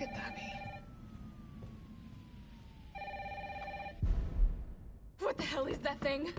could that be? What the hell is that thing?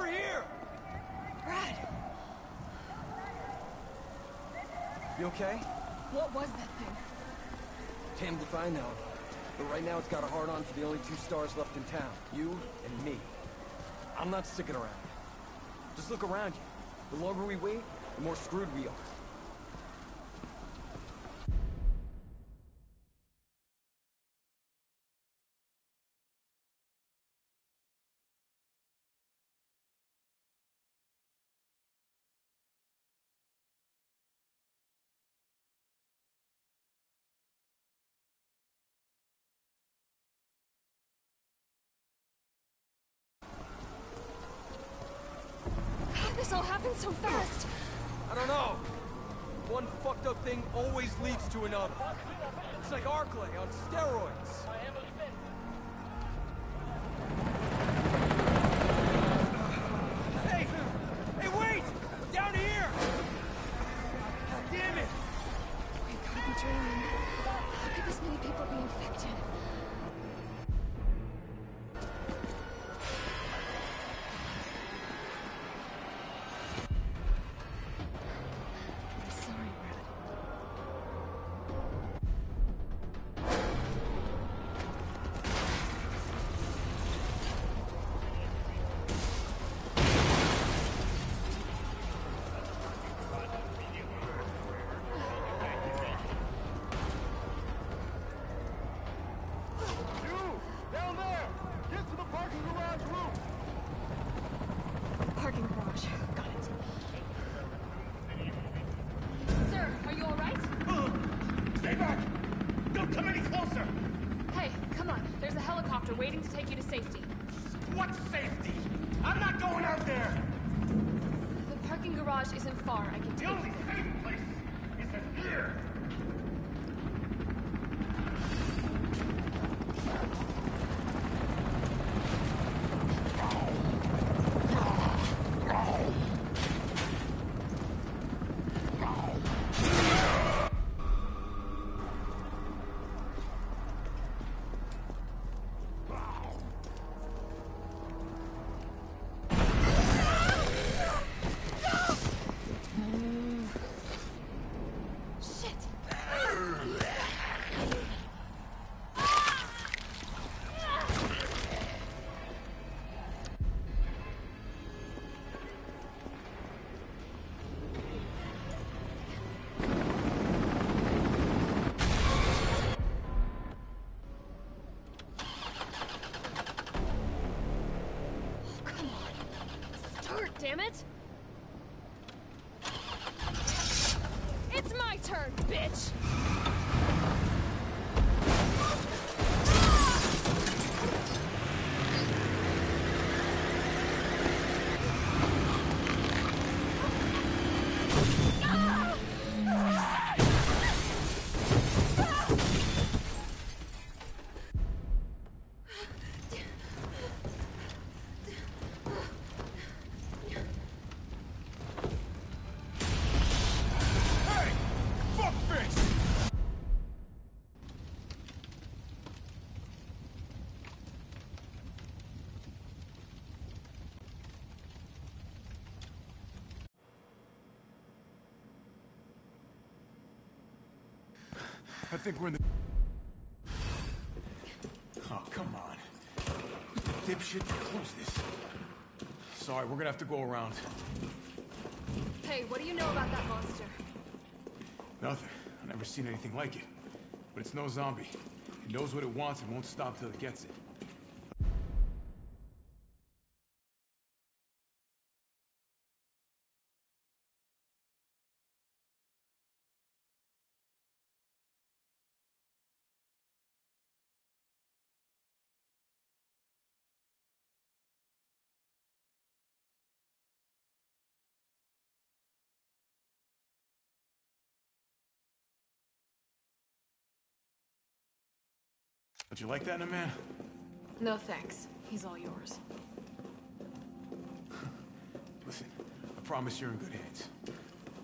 Over here! Brad, You okay? what was that thing? Damned if I know. But right now it's got a hard on for the only two stars left in town. You and me. I'm not sticking around. Just look around you. The longer we wait, the more screwed we are. This all happened so fast? I don't know. One fucked up thing always leads to another. It's like Arklay on steroids. Garage isn't far. It! Think we're in the... Oh, come on. Dipshit to close this? Sorry, we're gonna have to go around. Hey, what do you know about that monster? Nothing. I've never seen anything like it. But it's no zombie. It knows what it wants and won't stop till it gets it. Don't you like that in a man? No thanks. He's all yours. Listen, I promise you're in good hands.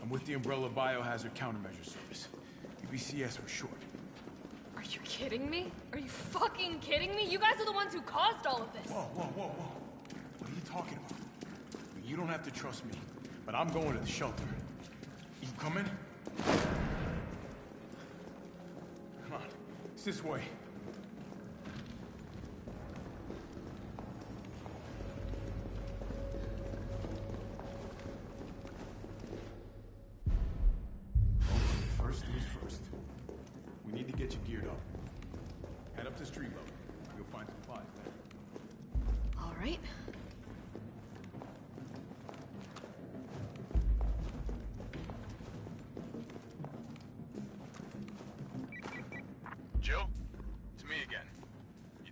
I'm with the Umbrella Biohazard Countermeasure Service. UBCS for short. Are you kidding me? Are you fucking kidding me? You guys are the ones who caused all of this. Whoa, whoa, whoa, whoa. What are you talking about? You don't have to trust me, but I'm going to the shelter. You coming? Come on, it's this way.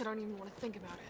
I don't even want to think about it.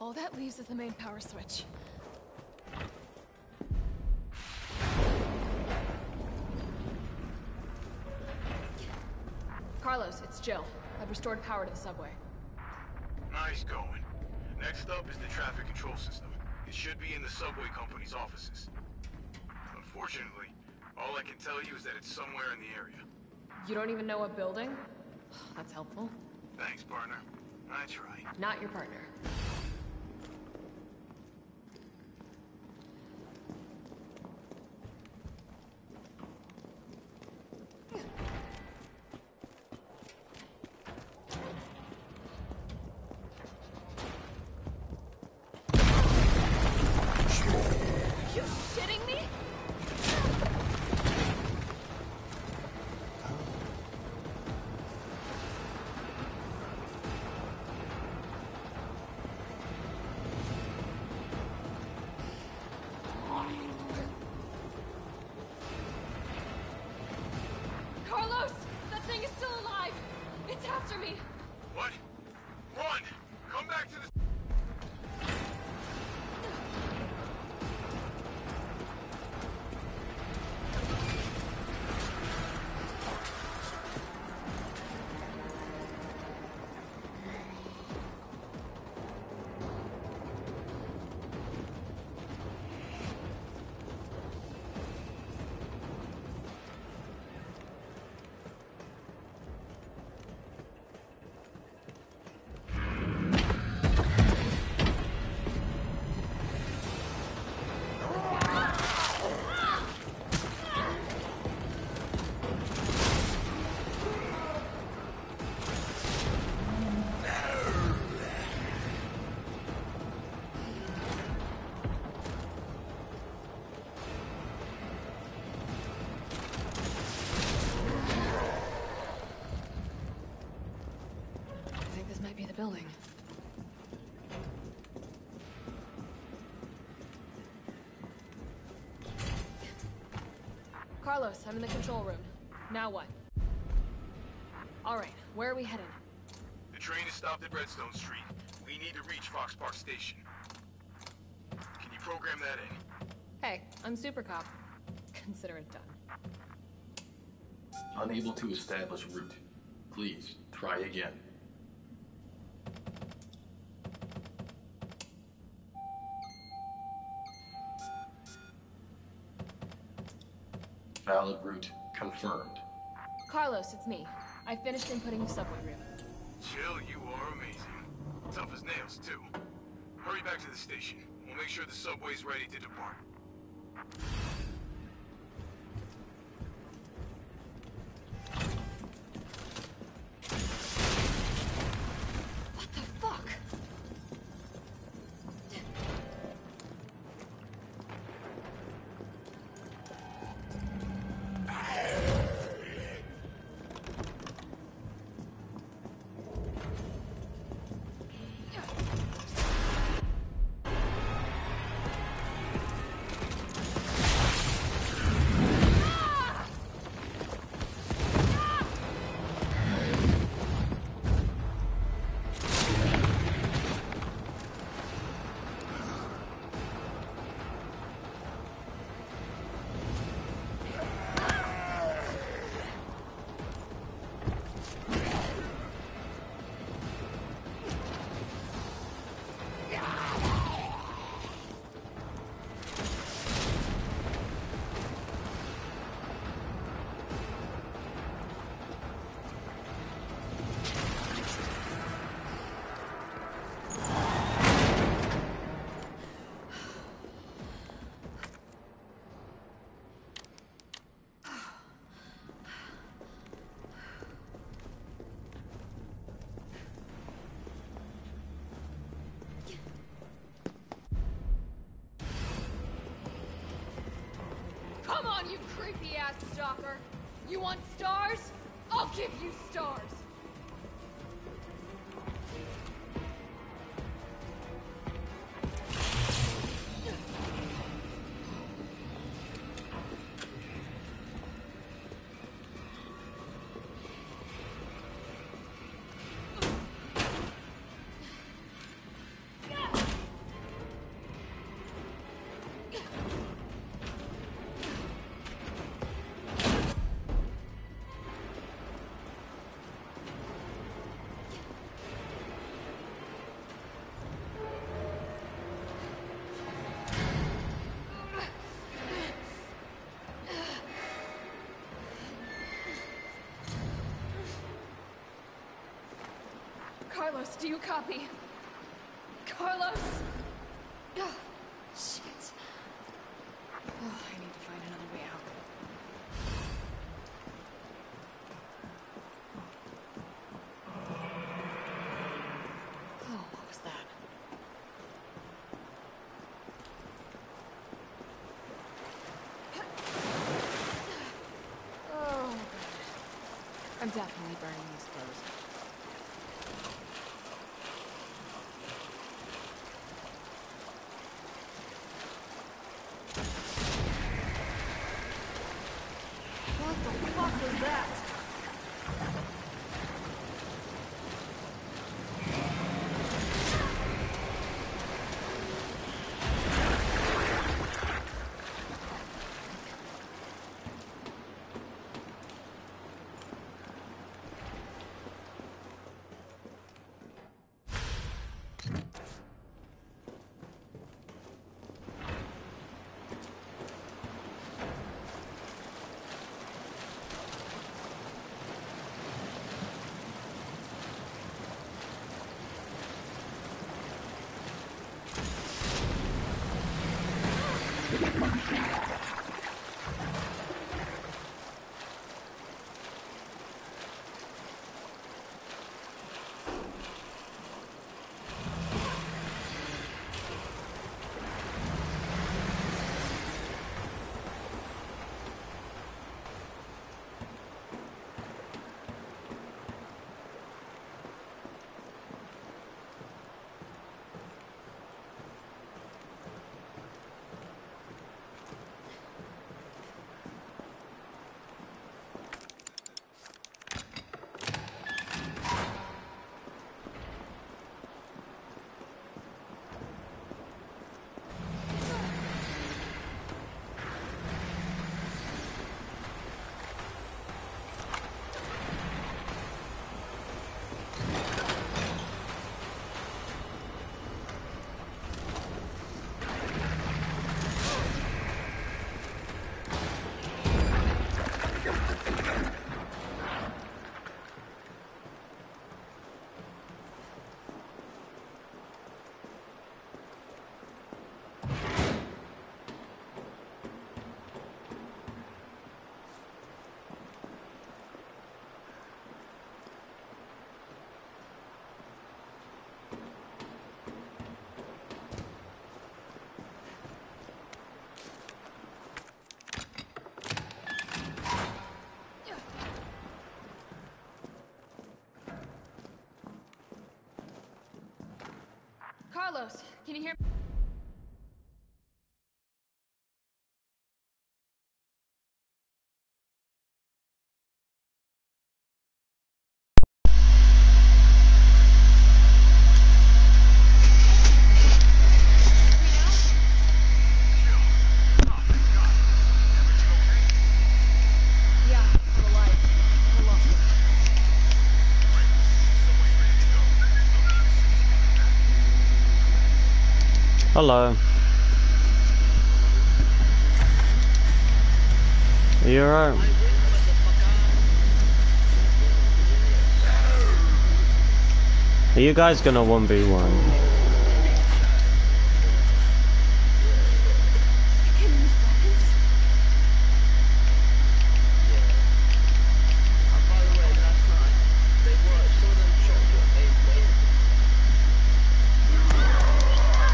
All that leaves is the main power switch. Carlos, it's Jill. I've restored power to the subway. Nice going. Next up is the traffic control system. It should be in the subway company's offices. Unfortunately, all I can tell you is that it's somewhere in the area. You don't even know what building? That's helpful. Thanks, partner. I try. Not your partner. Carlos, I'm in the control room. Now what? Alright, where are we headed? The train is stopped at Redstone Street. We need to reach Fox Park Station. Can you program that in? Hey, I'm Super Cop. Consider it done. Unable to establish route. Please, try again. Valid route confirmed. Carlos, it's me. I finished inputting the subway route. Jill, you are amazing. Tough as nails, too. Hurry back to the station. We'll make sure the subway's ready to depart. On, you creepy ass stalker! You want stars? I'll give you stars! Carlos, do you copy? Carlos! Ugh, shit. Oh, I need to find another way out. Oh, what was that? Oh, God. I'm definitely burning these clothes. Carlos, can you hear me? Hello. Are you alright? Are you guys gonna 1v1?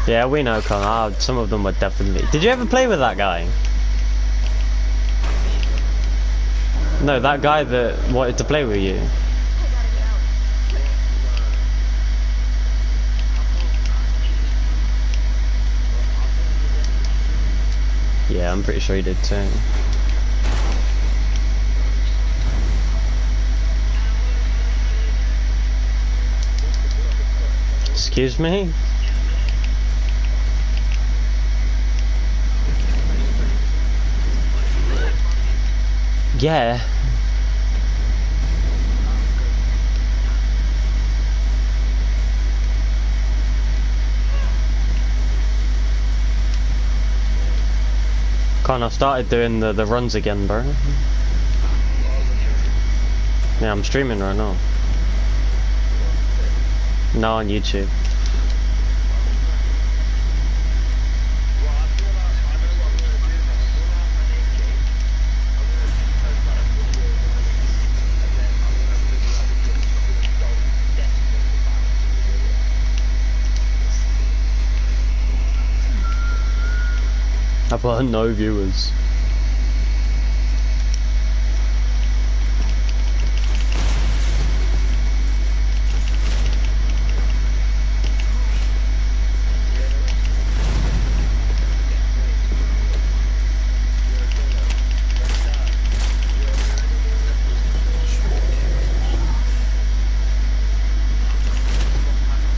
Yeah, we know, Con. Ah, some of them were definitely. Did you ever play with that guy? No, that guy that wanted to play with you. Yeah, I'm pretty sure he did too. Excuse me? Yeah. Con, I started doing the, the runs again, bro. Yeah, I'm streaming right now. No, on YouTube. no viewers.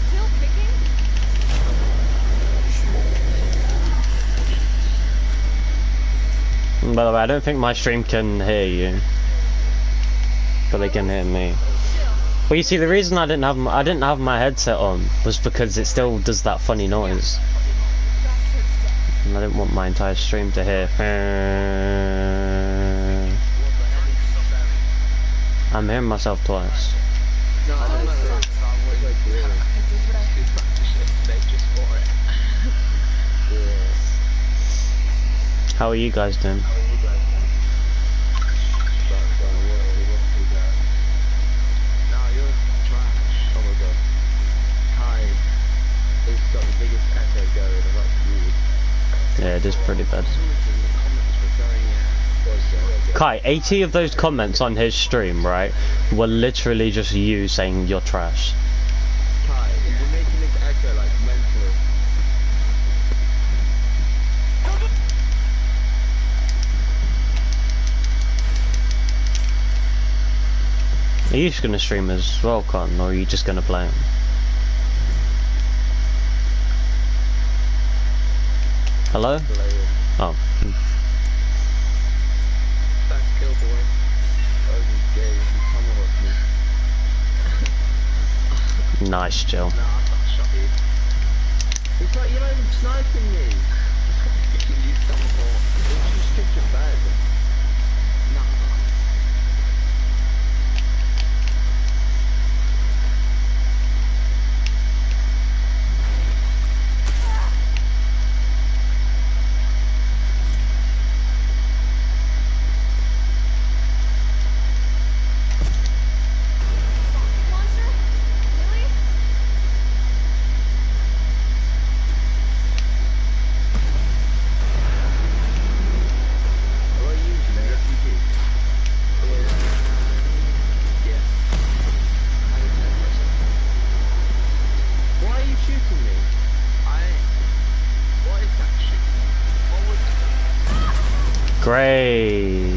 Still kicking? By the way, I don't think my stream can hear you, but they can hear me. Well, you see, the reason I didn't have my, I didn't have my headset on was because it still does that funny noise, and I didn't want my entire stream to hear. I'm hearing myself twice. How are you guys doing? Yeah, it is pretty bad. Kai, 80 of those comments on his stream, right, were literally just you saying you're trash. Are you just gonna stream as well, Con, or are you just gonna play? Hello? Oh. Nice, Jill. It's like even sniping me. you dumb It's just such a bad. Nah. Monster? Really? Well, Great.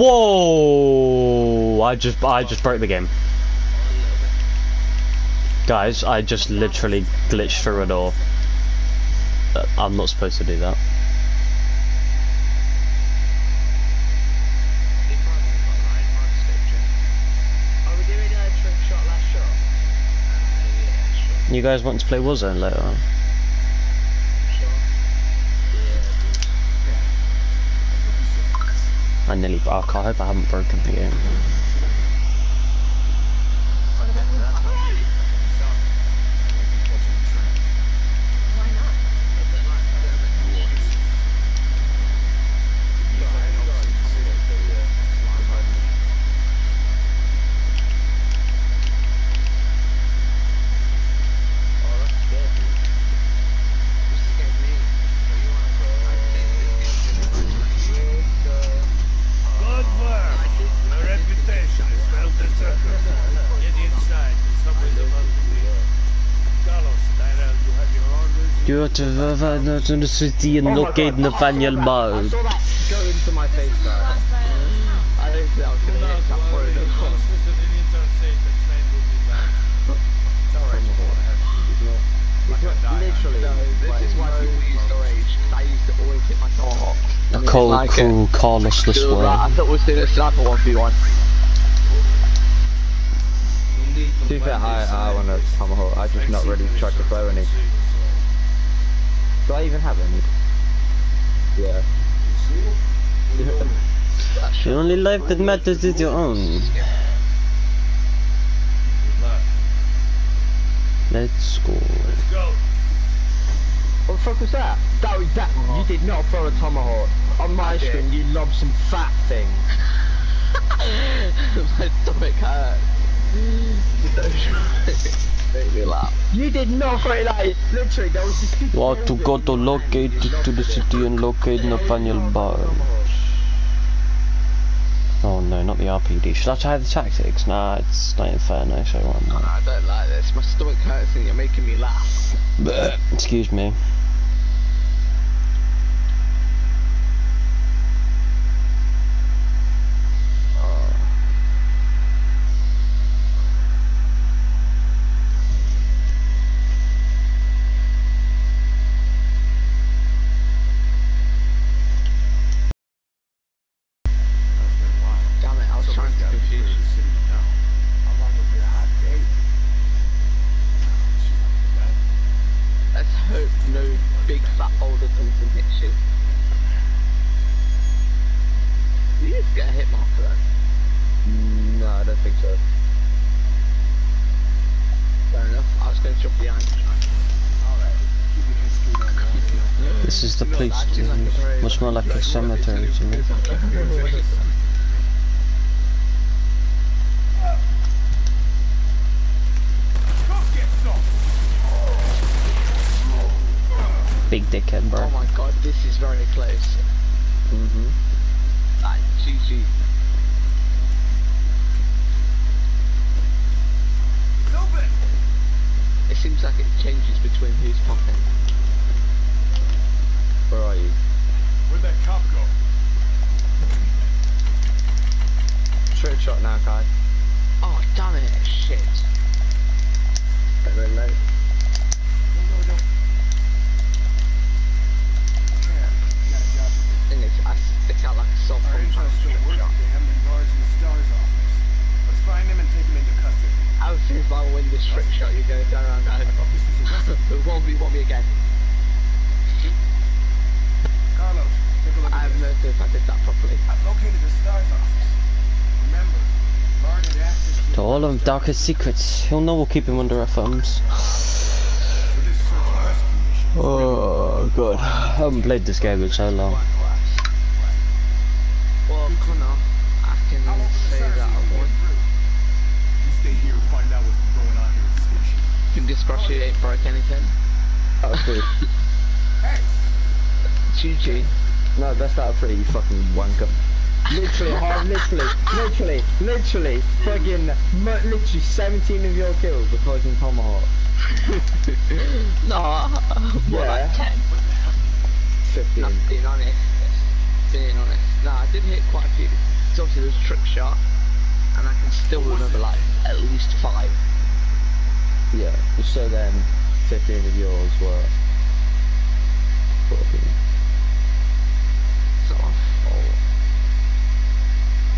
Whoa! I just I just broke the game. Guys, I just literally glitched through a door. Uh, I'm not supposed to do that. You guys want to play Warzone later on? Sure. Yeah, I nearly. broke. I hope I haven't broken the game. Why not? Oh, that's good. This is gonna be. What do you want to go? I think this game's gonna be Good work. Your reputation is well deserved. Get inside. The subway's about to leave. Carlos, Tyrell, you have your orders. You have to to the city and locate Nathaniel I saw that go into my face, guys. I didn't think I was gonna hit that for it. Literally, this is why people use the rage. 'cause I used to always hit my door. Oh. A cold, like it. cruel Carlos this Still, way. I thought we was doing a sniper 1v1. To be fair, I, I want to tomahawk. I just not really tried to throw any. Do I even have any? Yeah. The only life that matters is your own. Let's go. What the fuck was that? That was that. You did not throw a tomahawk. On my screen, you lobbed some fat thing. my stomach hurt. Make me laugh. You did not throw it like literally. There was this. big You are to go to locate You to the city and locate Nathaniel Bard. Oh no, not the RPD. Should I try the tactics? Nah, it's not Inferno, so I'm not. I don't like this. My stomach hurts and you're making me laugh. Excuse me. To all of Darkest secrets, he'll know we'll keep him under our thumbs. So this search and rescue mission. Oh god, I haven't played this game in so long. Well, I can How long say that I won. even get through? You stay here and find out what's going on here at the station. Fingers crossed you ain't broke anything. Out of three. Hey, GG. no, that's out of three, you fucking wanker. Literally, hard, literally, literally, literally, fucking, literally 17 of your kills were fucking tomahawk. no, more Yeah. like 10. 15. I'm being honest. Being honest. No, I did hit quite a few. It's obviously there's a trick shot. And I can still remember like at least five. Yeah, so then 15 of yours were fucking. So.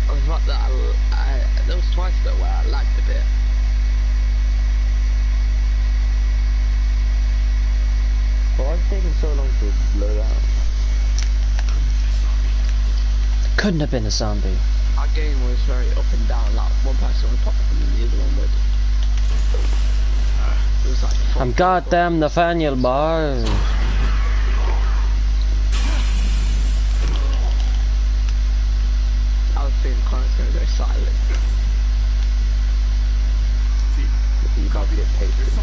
I was like that. I, I, there was twice though where I lagged a bit. Why is it taking so long to load out? Couldn't have been a zombie. Our game was very up and down. Like one person would pop and the other one would. It like. I'm goddamn Nathaniel Bar. I was thinking Connor's gonna go silent. You about to get pasted.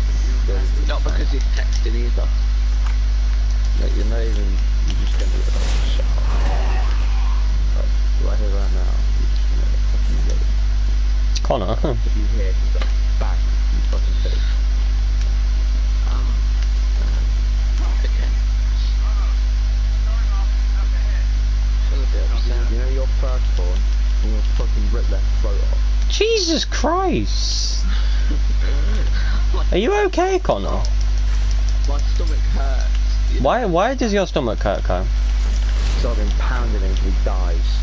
There's- Not because he's texting either. Like, you're not even, you're just gonna get like, shut up. Like, right here, right now, you're just gonna fucking get it. Connor. If you hear, you go back, you fucking face. Um, uh, okay. Feel a bit. You know your firstborn, I'm gonna fucking rip their throat off. Jesus Christ! Are you okay, Connor? My stomach hurts. You Why why does your stomach hurt, Kyle? So I've been pounding him until he dies.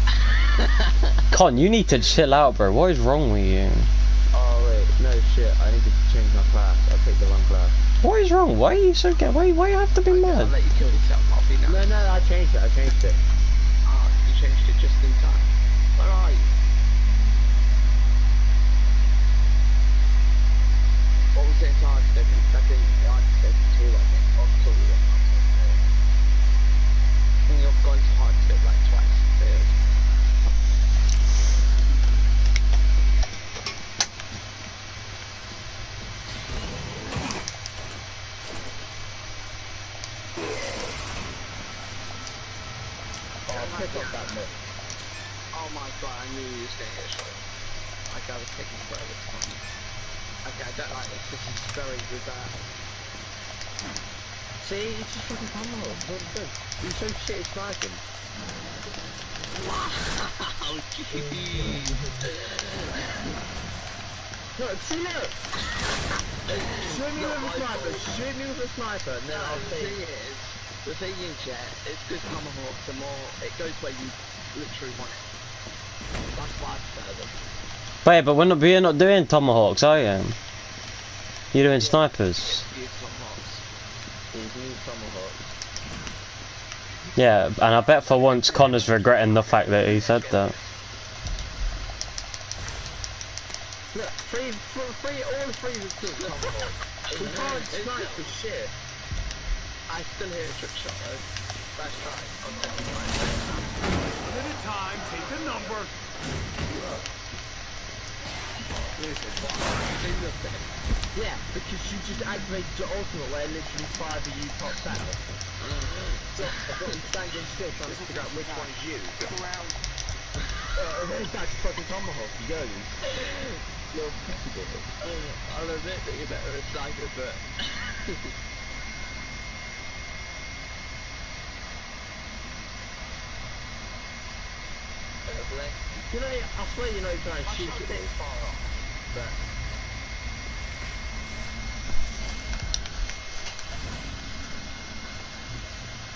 Con, you need to chill out, bro. What is wrong with you? Oh wait, no shit, I need to change my class. I picked the wrong class. What is wrong? Why are you so get? Why why you have to be I'll mad? let you kill yourself. I'll be No, no, I changed it, I changed it. Ah, you changed it just in time. Where are you? What was it hard to do? I think the hard to do two, I think. Or two, I think you've gone to hard to like twice. Failed. I'll pick up that bit. My god, I knew he was to get shot. Like I was taking forever to come. Okay, I don't like this. This is very reserved. See, it's just fucking tomahawk. Good. You're so shit at sniping. Oh, jeez. Look, see look! Shoot me with a sniper, shoot me with a sniper, and then No, I'll see. the thing is, the thing is, yeah, it's good tomahawks are more, it goes where you literally want it. Wait, but we're not—we're not doing tomahawks, are you? You're doing snipers. Yeah, and I bet for once Connor's regretting the fact that he said that. Look, free, free, all three of us took tomahawks. We can't snipe for shit. I still hear a trick shot though. That's right. One at a time, take a number. Yeah, because you just activated your ultimate where literally five of you popped out. Look, I've got them standing still trying to figure out which one is you. Uh, that's fucking tomahawk, you go. Little pussy boy. Uh, I'll admit that you're better at sniper, but You know, I swear you know you're trying to shoot at me. But...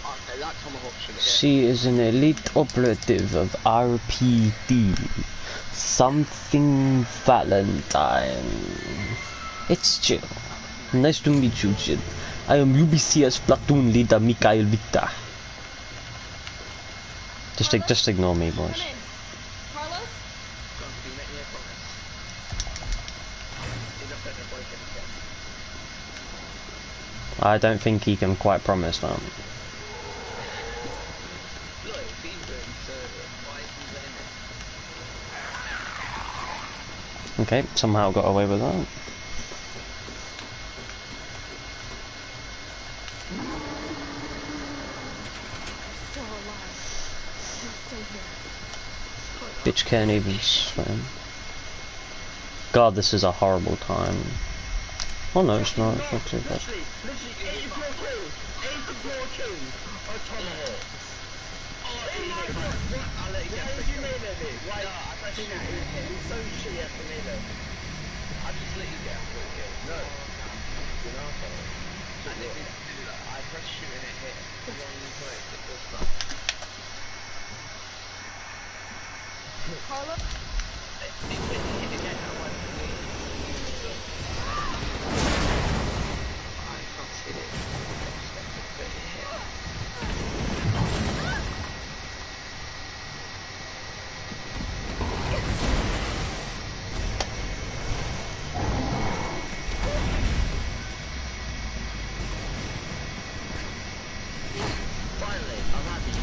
okay, that tomahawk should hit. She is an elite operative of RPD. Something Valentine. It's chill. Nice to meet you, Jill. I am UBCS platoon leader Mikhail Victor. Just, just ignore me, boys. in. Carlos? Go on, you make me a promise. You're not gonna break anything. I don't think he can quite promise that. Okay, somehow got away with that. Bitch can't even swim. God, this is a horrible time. Oh no, it's not. It's not too bad. Literally,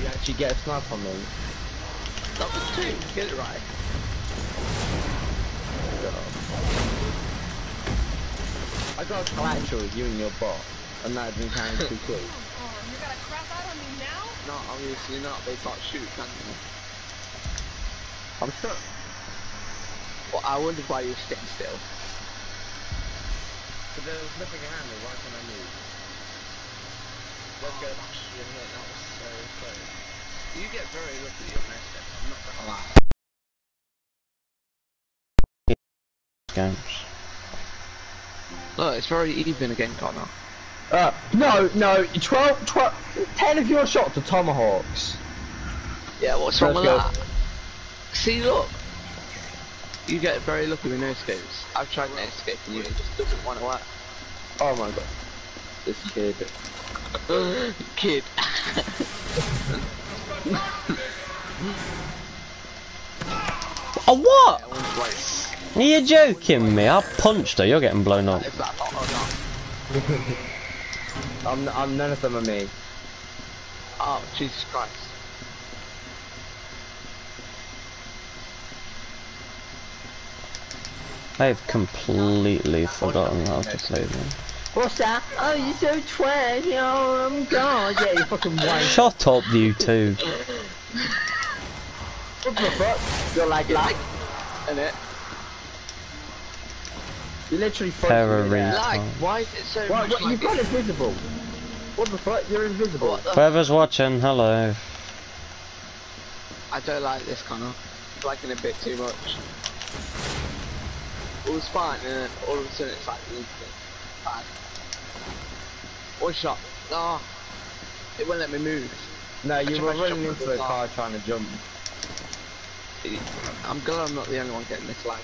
you actually get a snipe on me. That was two. Get it right. I got a collateral with you and your bot, and that didn't count too quick. Oh, you're gonna crap out on me now? No, obviously not. They can't shoot, can they? I'm stuck. Well, I wondered why you were sitting still. But there was nothing around me, why can't I move? Let's go back to the hit. That was so close. You get very lucky on this step. I'm not gonna lie. Games. Look, it's very even again, Connor. Uh, no, no, 12, 12, 10 of your shots are tomahawks. Yeah, what's wrong with go. that? See, look. You get very lucky with no scopes. I've tried no scope and you it just doesn't want to work. Oh my god. This kid. Kid. Oh what? That one's right. Are you joking me? I punched her. You're getting blown up. If that's hot or not. I'm, I'm none of them are me. Oh, Jesus Christ. I've completely forgotten how to play them. What's that? Oh, you're so trash. Oh, I'm God. Yeah, you fucking wank. Shut up, you two. What the fuck? You're like that. And it. You literally Terror fucking me. Like, why is it so What, much what, like you've got it? invisible. What the fuck? You're invisible. What the Whoever's watching, hello. I don't like this, Connor. It's liking it a bit too much. It was fine, and then all of a sudden it's like instant. Bad. One shot. Ah. It won't let me move. No, you were running into was a off. car trying to jump. I'm glad I'm not the only one getting this lag.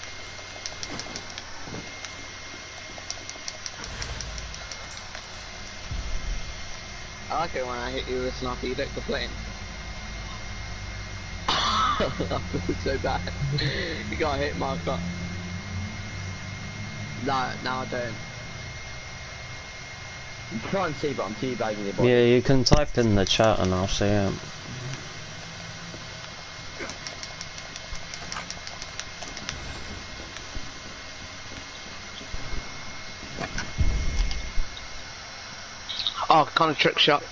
I like it when I hit you with a sniper, you don't complain. So bad. you got hit mark up. No, no, I don't. You can't see, but I'm teabagging your body. Yeah, you can type in the chat and I'll see it. Oh, kind of trick shot.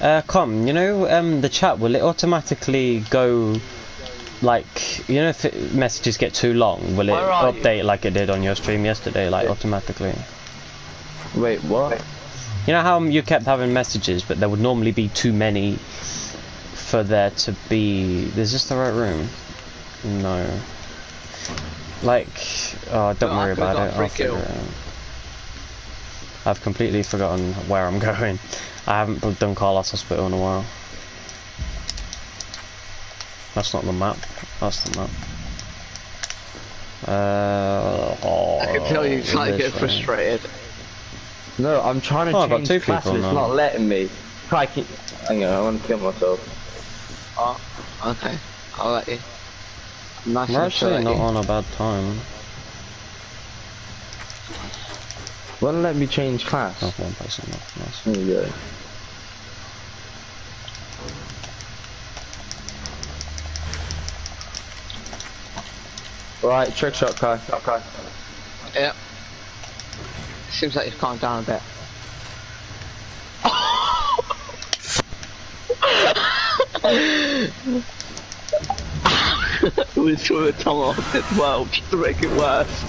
Uh, com, you know, um, the chat, will it automatically go, like, you know if it, messages get too long, will it Where are you? update like it did on your stream yesterday, like, automatically? Wait, what? You know how you kept having messages, but there would normally be too many for there to be... Is this the right room? No. Like, oh, don't No, worry could've about it, free I'll figure kill. it out. I've completely forgotten where I'm going. I haven't done Carlos Hospital in a while. That's not the map, that's the map. Uh, oh, I can tell you trying to get way. frustrated. No, I'm trying to Oh, I've got change two class people and it's not letting me. Crikey. Hang on, I want to kill myself. Oh, okay. I'll let you. Nice We're enough to actually not on a bad time. Won't let me change class. Oh, one person left, nice. There you go. Right, trick shot, Kai. Okay. Yep. Seems like you've calmed down a bit. we threw a tongue off as well, just to make it worse.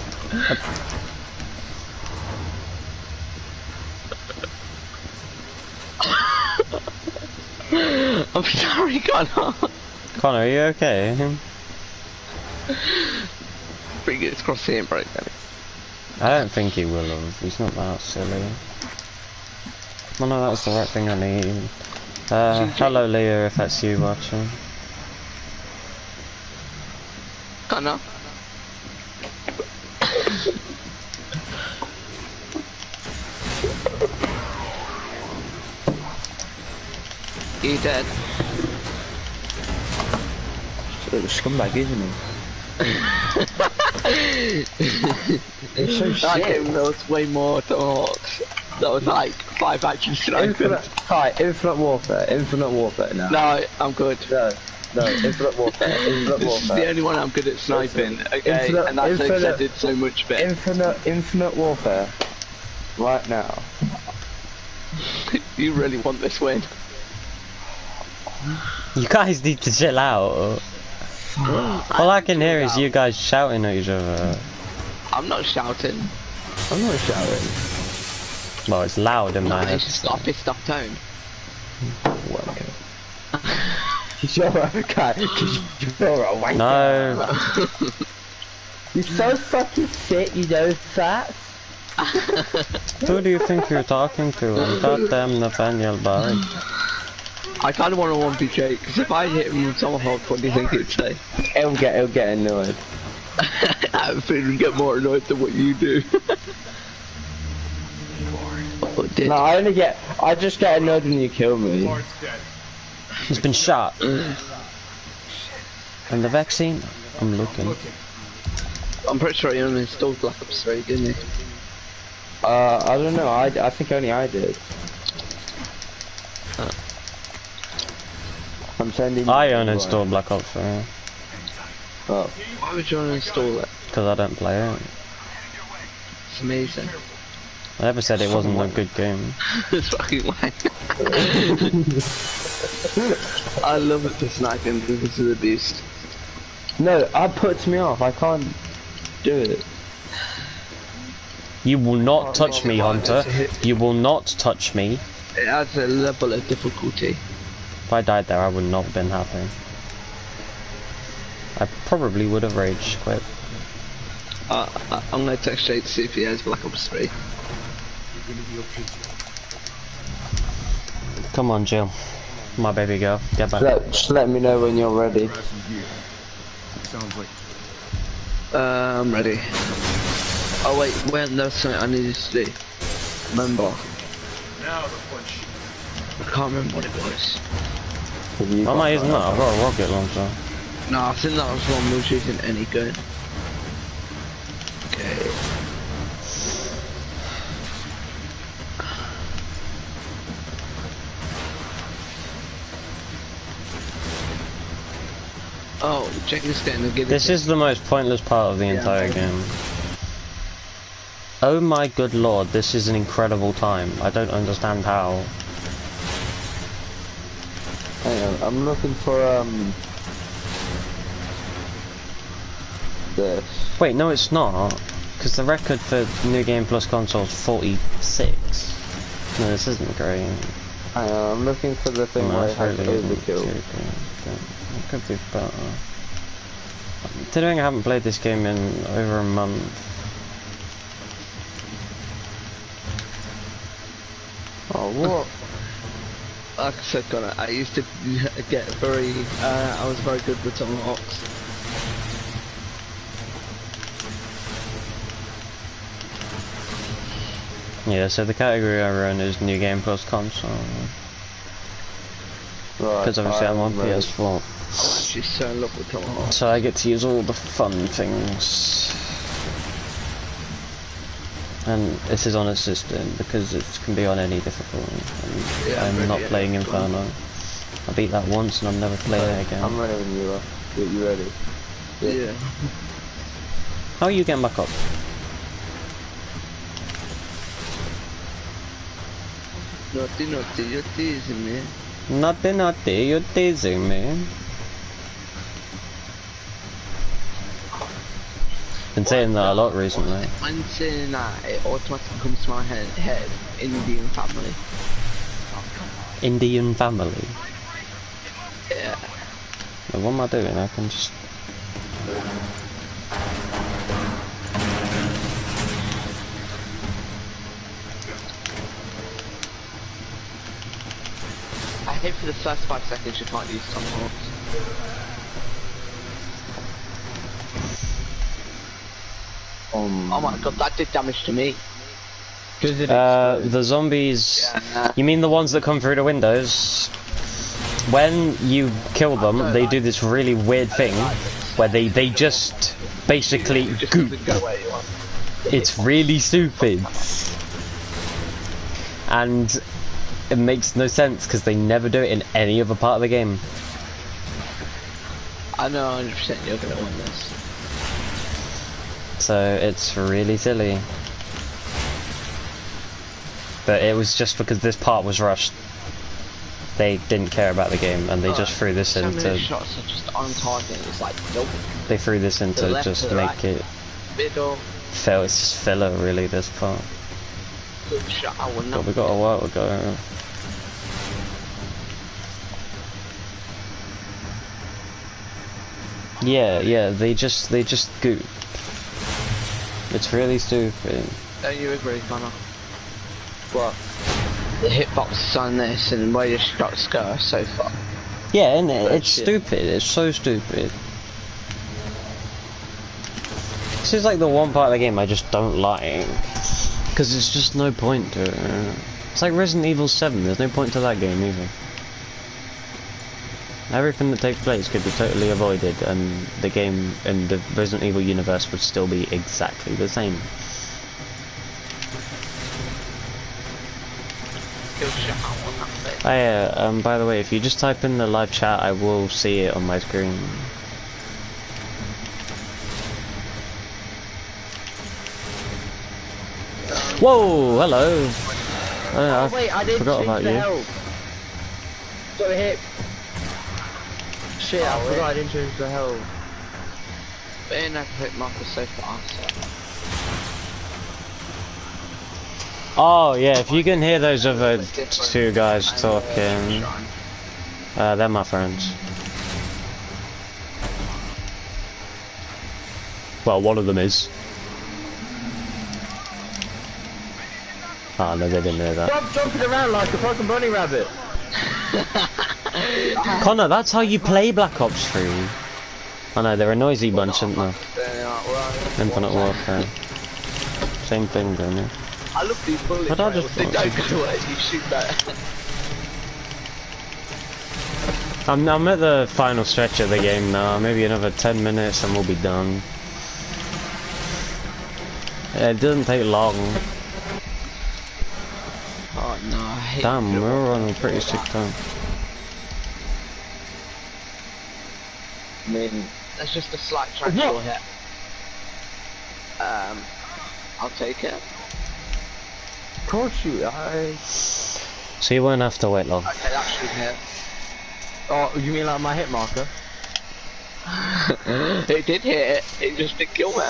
I'm sorry, Connor. Connor, are you okay? Bring it across the break then. I don't think he will have. He's not that silly. Well, no, that was the right thing I need. Uh, hello, Leah, if that's you watching. Connor. You dead? Little scumbag, isn't he? it's so That shit. game was way more talks. That was like five action strikers. Infinite, Kai, infinite warfare, infinite warfare now. No, I'm good. No, no, infinite warfare, infinite This is the only one I'm good at sniping, okay? Infinite- and that's infinite- accepted so much better. Infinite, infinite warfare. Right now. you really want this win. You guys need to chill out. All I can hear is you guys shouting at each other. I'm not shouting. I'm not shouting. Well, it's loud in my No, head. it's just got a pissed off tone. Wanker. You're a guy, you're a wanker. No, You're so fucking fit, you know, fat. who do you think you're talking to? I'm goddamn Nathaniel Barry. I kind of want to 1v because if I hit him with Tomahawk, what do you think he'd say? He'll get, he'll get annoyed. I think he'd get more annoyed than what you do. What did? No, I only get, I just get annoyed when you kill me. He's been shot. And the vaccine? I'm looking. I'm pretty sure he only installed Black Ops 3, didn't he? Uh, I don't know, I, I think only I did. I'm sending I you- uninstalled Black Ops 3 Oh. Why would you uninstall it? because I don't play it. It's amazing. I never said it wasn't a good game. it's fucking wank. I love it, the sniping because of the beast. No, that puts me off, I can't do it. You will not touch me, Hunter. You will not touch me. It adds a level of difficulty. If I died there, I would not have been happy. I probably would have rage quit. Uh, I- I'm gonna text Jay to see if he has Black Ops 3. Come on, Jill. My baby girl. Get back. Let, just let me know when you're ready. Uh, I'm ready. Oh wait, wait, there's something I needed to do. Remember. I can't remember what it was. Have you Why am got I using that? I've got a rocket launcher. No, I think that was one which isn't any good. Okay. Oh, check this down and get This is the most pointless part of the Yeah. entire game. Oh my good lord, this is an incredible time. I don't understand how. Hang on, I'm looking for um this. Wait, no it's not. Because the record for New Game Plus console is 46. No, this isn't great. Hang on, I'm looking for the thing No, where it has really overkill. It could be better. Considering I haven't played this game in over a month. Oh what? Like I said, Connor, I used to get very, uh, I was very good with tomahawks. Yeah, so the category I run is New Game Plus console. Right. Because obviously I'm on I'm ready. PS4. She's so in love with tomahawks. So I get to use all the fun things. And this is on a system because it can be on any difficulty. And Yeah, I'm really, not playing it's fun. Inferno. I beat that once and I'm never playing it again. I'm ready when you are. Get you ready. Yeah. How are you getting back up? Naughty, naughty, you're teasing me. Nothing, nothing, you're teasing me. Been saying that a lot recently. I'm saying that, it automatically comes to my head, head Indian family. Indian family. Yeah. Now, what am I doing? I can just... I hit for the first five seconds you can't use tomahawks. Um, Oh my god, that did damage to me. Uh, the zombies... Yeah. You mean the ones that come through the windows? When you kill them, they do this really weird thing where they, they just basically You just goop. go where you want. It's really stupid. And it makes no sense because they never do it in any other part of the game. I know 100% you're gonna win this. So it's really silly. But it was just because this part was rushed. They didn't care about the game and they oh, just threw this so in many to shots are just on target. It's like, nope. they threw this in To to the left, just make right. it Middle, fill it's just filler really this part. good shot. I will But we got a while to go. Yeah, yeah, they just they just goop. It's really stupid. Don't you agree, Connor? What? The hitboxes on this and where your shots go so far. Yeah, and it? It's shit. stupid. It's so stupid. This is like the one part of the game I just don't like. Because there's just no point to it. It's like Resident Evil 7, there's no point to that game either. Everything that takes place could be totally avoided and the game and the Resident Evil universe would still be exactly the same. Good shot. I will not say. Oh yeah, um, by the way, if you just type in the live chat, I will see it on my screen. Whoa, hello. Oh, I wait, I didn't forgot about you. help. Got a hit. Shit, I Oh, forgot I didn't choose the help. But in that hit marker so fast. Oh yeah, if you can hear those other two guys uh, talking, uh, they're my friends. Well, one of them is. Oh no, they didn't know that. Stop jumping around like a fucking bunny rabbit. Connor, that's how you play Black Ops 3. I know, they're a noisy bunch, aren't they? They are. Infinite Warfare. Same thing, don't you? I love these bullets. But I just they don't go away. You shoot that. I'm, I'm at the final stretch of the game now. Maybe another 10 minutes and we'll be done. Yeah, it doesn't take long. Oh no, I hate Damn, we're on a pretty sick time. Mean, That's just a slight transfer hit. Um, I'll take it. of course you. I. So you won't have to wait long. Okay, that should hit. Oh, you mean like my hit marker? it did hit it, it just didn't kill me.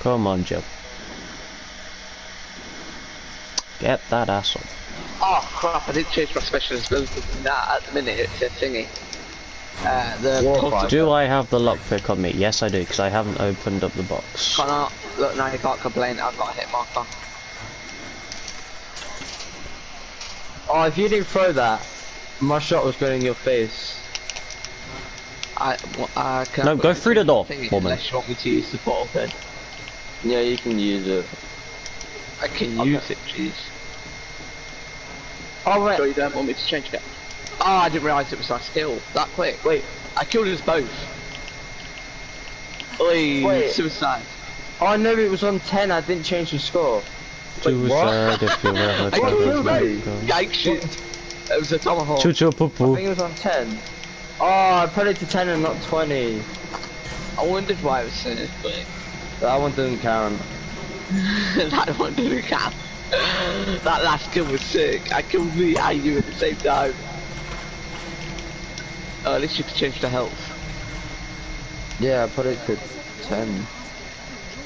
Come on, Joe. Get that asshole. Oh crap, I didn't change my specialist ability. Nah, at the minute it's a thingy. Uh, the Do I have the lockpick on me? Yes, I do, because I haven't opened up the box. Connor, look now you can't complain, I've got a hit marker. Oh, if you didn't throw that, my shot was going in your face. I, well, uh, can No, go through the door, woman. Unless you want me to use the portal pin. Yeah, you can use it. I can Okay. use it, jeez. Oh wait, Sure you don't want me to change it? Oh, I didn't realise it was like still that quick. Wait, I killed us both. Oi, Wait. suicide. oh, I know it was on 10, I didn't change the score. Wait, what? Suicide if you ever I tried killed to you, let Yikes, shit. It was a tomahawk. Choo choo poo I think it was on 10. Oh, I put it to 10 and not 20. I wondered why it was so quick. That one didn't count. that one didn't count. that last kill was sick. I killed me and you at the same time. Oh, at least you could change the health. Yeah, I put it to 10.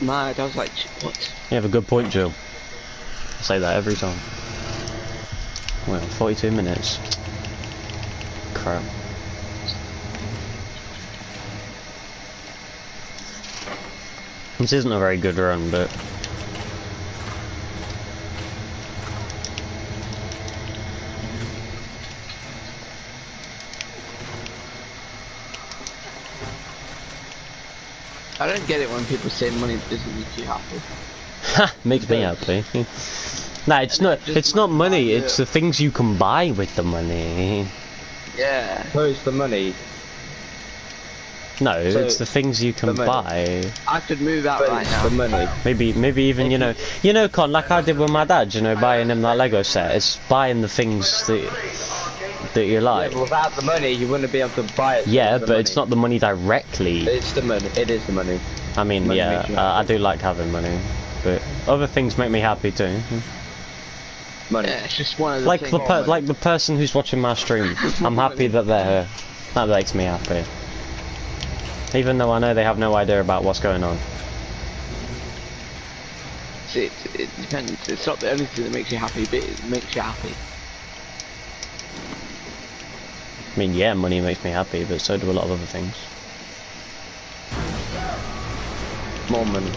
Mad, I was like, what? You have a good point, Joe. I say that every time. Well, 42 minutes. Crap. This isn't a very good run, but I don't get it when people say money doesn't make you happy. ha, makes me happy. nah, it's not. just It's not money. yeah. It's the things you can buy with the money. Yeah. So it's the money. No, So, it's the things you can buy. I could move out But right now. the money. Maybe, maybe even you know, you know, Con, like I did with my dad. You know, buying him that Lego set. It's buying the things that that you like. Yeah, but without the money, you wouldn't be able to buy it. Yeah, the but it's not the money directly. It's the money. It is the money. I mean, money yeah, uh, I do like having money, but other things make me happy too. Money. Yeah, it's just one of the Like things. the per like the person who's watching my stream. I'm happy that they're here. That makes me happy. Even though I know they have no idea about what's going on. it, it depends. It's not the only thing that makes you happy, but it makes you happy. I mean, yeah, money makes me happy, but so do a lot of other things. More money.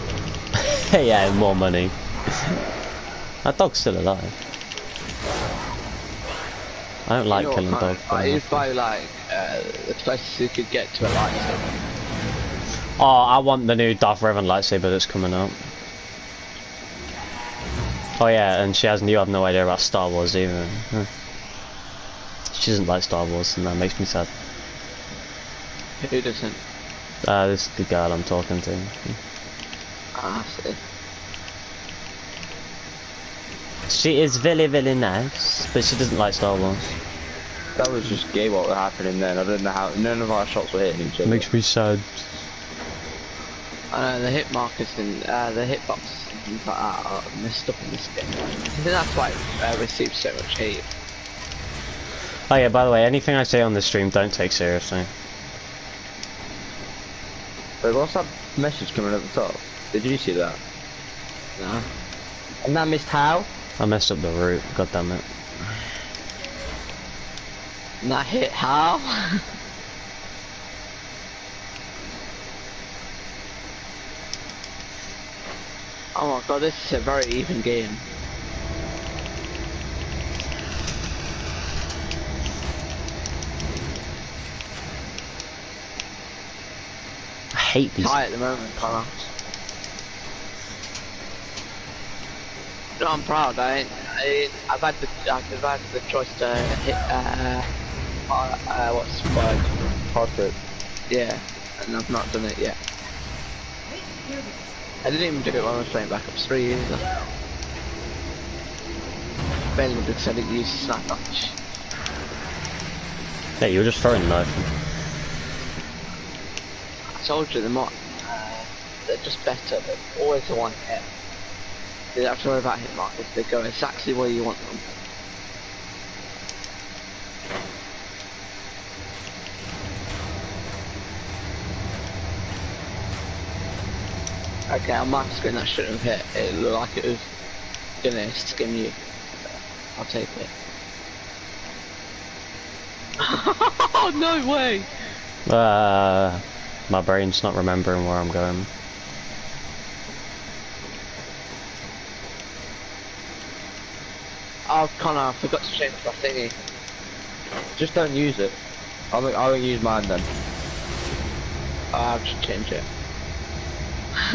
yeah, more money. that dog's still alive. I don't like you know killing dogs. man? but Like, I'm if I like uh, the closest you could get to a lightsaber. Oh, I want the new Darth Revan lightsaber that's coming out. Oh yeah, and she has you have no idea about Star Wars either. Huh. She doesn't like Star Wars, and that makes me sad. Who doesn't? Uh, this is the girl I'm talking to. Ah, I see. She is very, very nice, but she doesn't like Star Wars. That was just gay what was happening then. I don't know how. None of our shots were hitting each other. Makes me sad. I know the hit markers and uh, the hitbox and things like that are messed up in this game. I think that's why it uh, receives so much hate. Oh yeah, by the way, anything I say on this stream, don't take seriously. Wait, what's that message coming at the top? Did you see that? No. And that missed how? I messed up the route, god damn it. And that hit how? oh my god, this is a very even game. Hate these. Tie at the moment, Connor. No, I'm proud, I, I, I've had the I've had the choice to hit uh, uh, uh what's the word? Portrait. Yeah, and I've not done it yet. I didn't even do it when I was playing Black Ops 3 either. Mainly because I didn't use snap notch. Yeah, you were just throwing the knife. You they're not. They're just better. They're always the one hit. You don't have to worry about hit markers. They go exactly where you want them. Okay, on my screen that shouldn't have hit. It looked like it was gonna skim you. I'll take it. oh no way! Uh, my brain's not remembering where I'm going. Oh Connor, I forgot to change my thingy. Just don't use it. I won't, I won't use mine then. I'll just change it.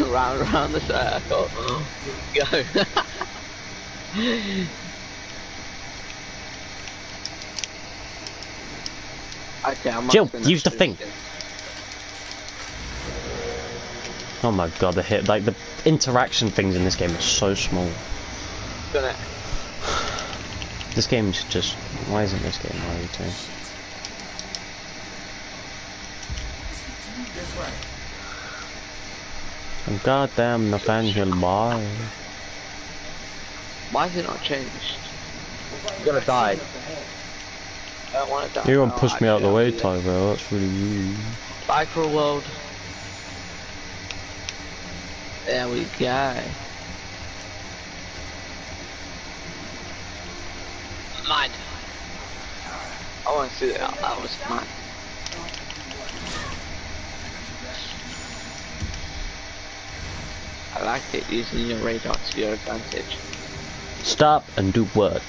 round round the circle. Go. okay, Jill, use the thing. skin. Oh my god, the hit, like the interaction things in this game are so small. Gonna This game's just, why isn't this game Mario 2? And goddamn Nathaniel boy. Why has it not changed? You're gonna die. I don't want to die. You won't No, push me out the way, actually, I'll do Tyro, that's really rude. it. Bye for a world. There we go. Mine. I want to see that. That was mine. I like it using your radar to your advantage. Stop and do what?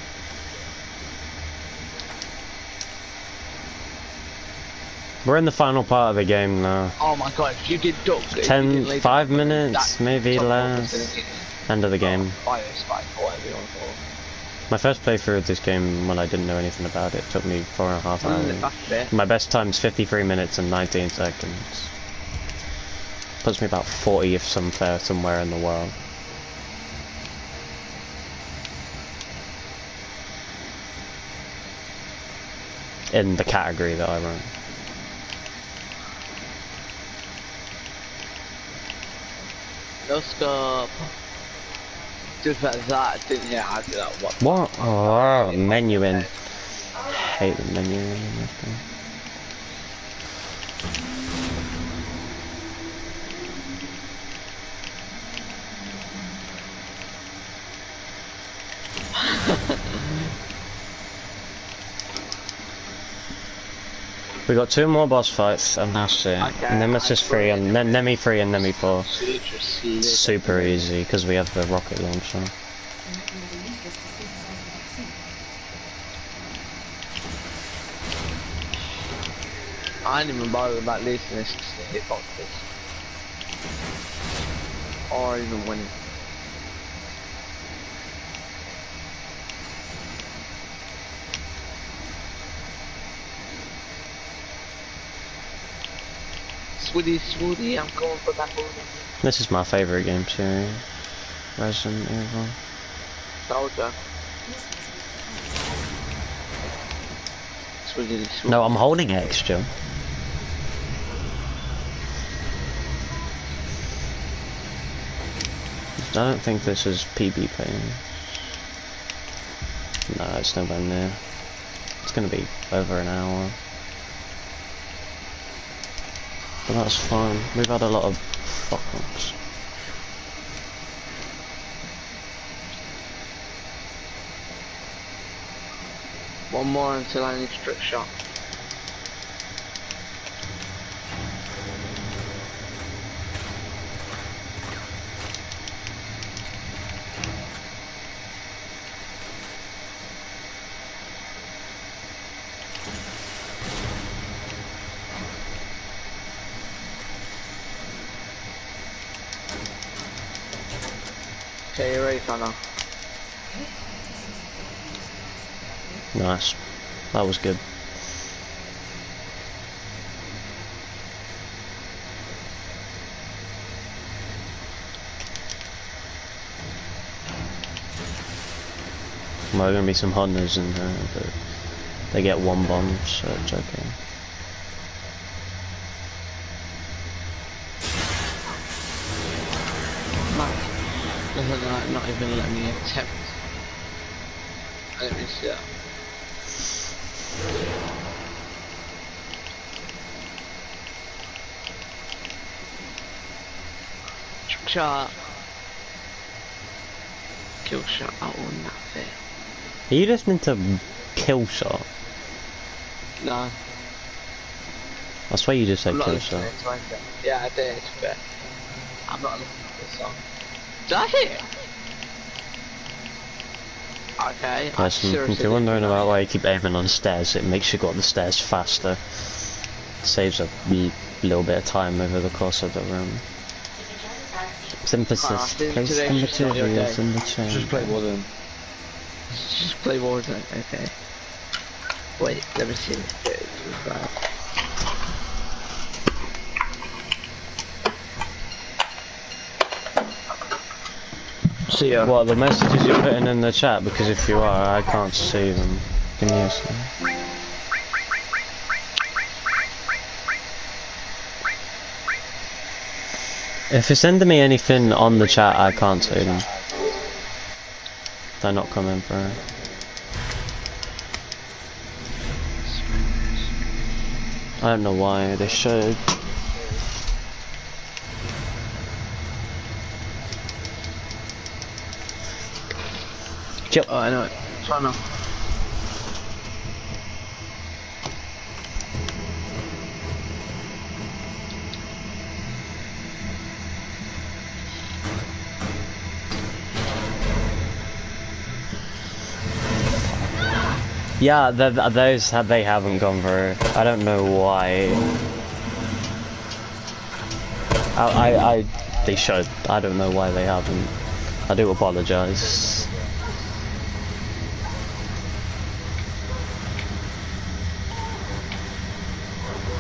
We're in the final part of the game now. Oh my god, if you get duck, Ten, lay five minutes, maybe less. End of the game. Fire spike or whatever you want to call it. My first playthrough of this game, when I didn't know anything about it, took me four and a half Mm, hours. My best time's 53 minutes and 19 seconds. Puts me about 40th somewhere, somewhere in the world. In the category that I run. No scope. Just like that, I didn't hear how to do that. What? What? Oh, menuing. Hate the menuing We got two more boss fights and that's it. Nemesis 3 and Ne- Nemi 3 and Nemi 4. Super easy because we have the rocket launcher. I didn't even bother about losing this to hitboxes. Or even winning. Swoody, swoody, I'm going for that booty. This is my favourite game series. Resident Evil. Soldier. Swoody, swoody. No, I'm holding X, Joe. I don't think this is PB playing. No, it's nowhere near. It's gonna be over an hour. But that's fine. We've had a lot of fuck ups. One more until I need a trick shot. Okay, you ready, Connor? Nice. That was good. Well, there are gonna be some hunters in there, but they get one bomb, so it's okay. Doesn't even let me attempt. Let me see that. Shot. Kill shot on that bit. Are you listening to Kill Shot? No. I swear you just said Kill Shot. Yeah, I did, but I'm not listening to this song. Did I hear? Okay, I Listen, if you're wondering about why you keep aiming on stairs, it makes you go up the stairs faster. Saves a little bit of time over the course of the room. Synthesis. Ah, Place today's the just not your materials in the Just play Warzone. Just play Warzone, okay. Wait, let me see if it is right. See ya. What, the messages you're putting in the chat? Because if you are, I can't see them. Give me a second. If you're sending me anything on the chat, I can't see them. They're not coming through. I don't know why they should. Yep. Oh, I know it. Try now. Yeah, th th those they haven't gone through. I don't know why. I, I, I, they should. I don't know why they haven't. I do apologize.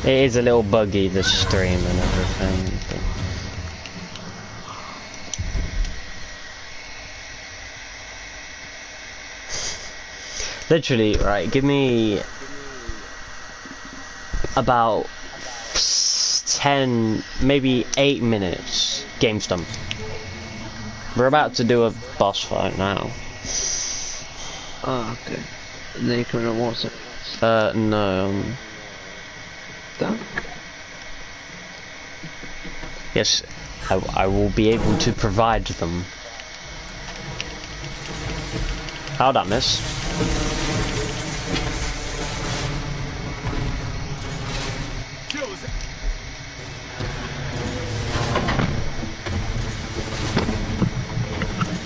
It is a little buggy, the stream and everything. Literally, right, give me about 10, maybe 8 minutes. Game's done. We're about to do a boss fight now. Oh, okay. And then you can run Warzone. Uh, no. Um, Done. yes, I, I will be able to provide them. How'd I miss?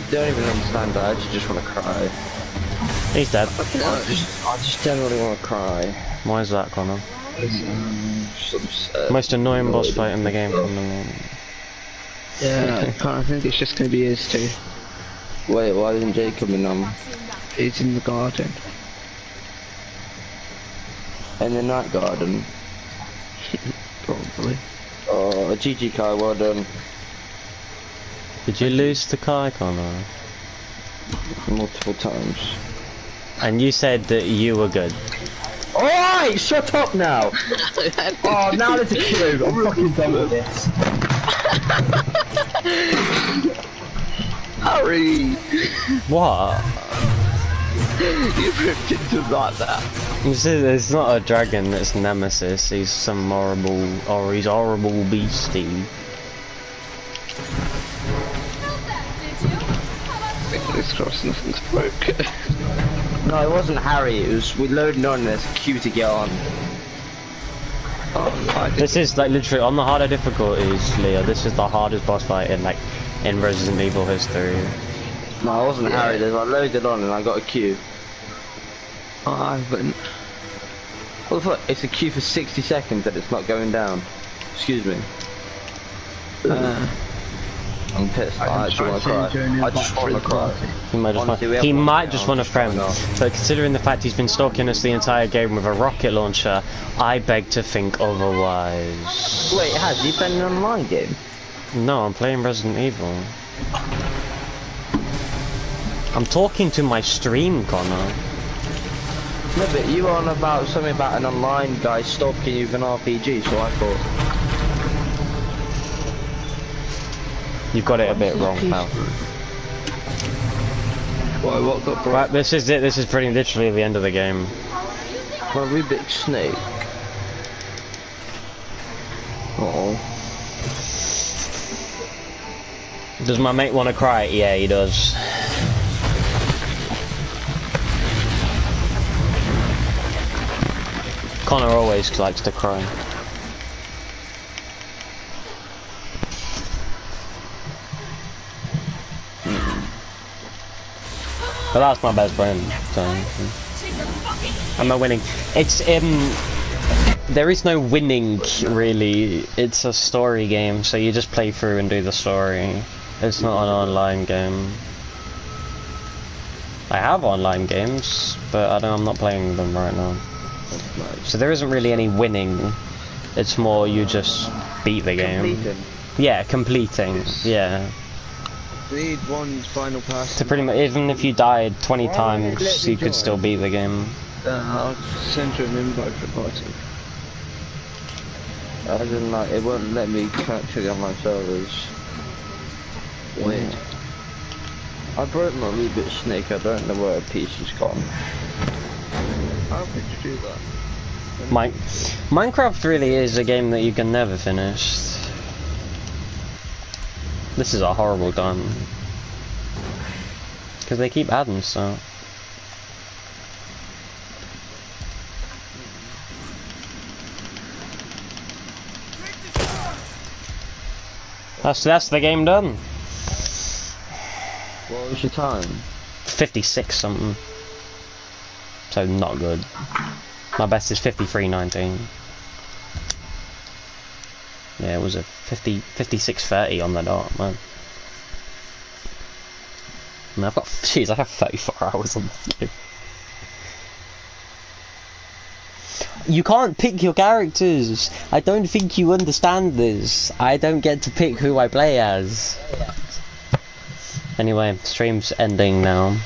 Don't even understand that. I actually just want to cry. He's dead. I just, I just generally want to cry. Why is that, Connor? Um, just upset. Most annoying boss fight in the game from the moment. Yeah, I think it's just gonna be his too. Wait, why isn't Jay come in on? He's in the garden. In the night garden? Probably. Oh, GG Kai, well done. Did you lose to Kai, Connor? Multiple times. And you said that you were good. Alright, shut up now! oh, now there's a queue. I'm fucking done with this. Harry! What? you ripped into like that. This is, it's not a dragon, it's Nemesis. He's some horrible, or he's horrible beastie. Fingers crossed nothing's broke. No, it wasn't Harry. It was we loading on. There's a queue to get on. oh, This is like literally on the harder difficulties, Leo. This is the hardest boss fight in like in Resident Evil history. No, it wasn't Yeah. Harry. There's I loaded on and I got a queue. I haven't. What the fuck? It's a queue for 60 seconds and it's not going down. Excuse me. Uh, I'm pissed. I I, actually want to cry. I just want to cry. He might just Honestly, want, he might just want a friend, but considering the fact he's been stalking us the entire game with a rocket launcher, I beg to think otherwise. Wait, has he been in an online game? No, I'm playing Resident Evil. I'm talking to my stream, Connor. No, but you were on about something about an online guy stalking you with an RPG, so I thought. You've got it a bit wrong, pal. Why, what got broke? Right, this is it. This is pretty literally the end of the game. We big snake. Oh. Does my mate want to cry? Yeah, he does. Connor always likes to cry. But that's my best friend, so... Am I winning? It's, um... There is no winning, really. It's a story game, so you just play through and do the story. It's not an online game. I have online games, but I don't, I'm not playing them right now. So there isn't really any winning. It's more you just beat the game. Yeah, completing. Yeah. Need one final pass. So pretty much, even if you died 20 Why times, won't it let me you could still beat the game. Uh, I'll send you an invite for party. I didn't like. It won't let me connect to the online servers. Weird. I broke my wee bit snake. I don't know where a piece has gone. How could you do that? Mi Minecraft really is a game that you can never finish. This is a horrible time. Because they keep adding so... That's that's the game done. What was your time? 56 something. So not good. My best is 53.19. Yeah, it was a 50 56.30 on the dot, man. I've got, jeez, I have 34 hours on this game. You can't pick your characters! I don't think you understand this. I don't get to pick who I play as. Anyway, stream's ending now.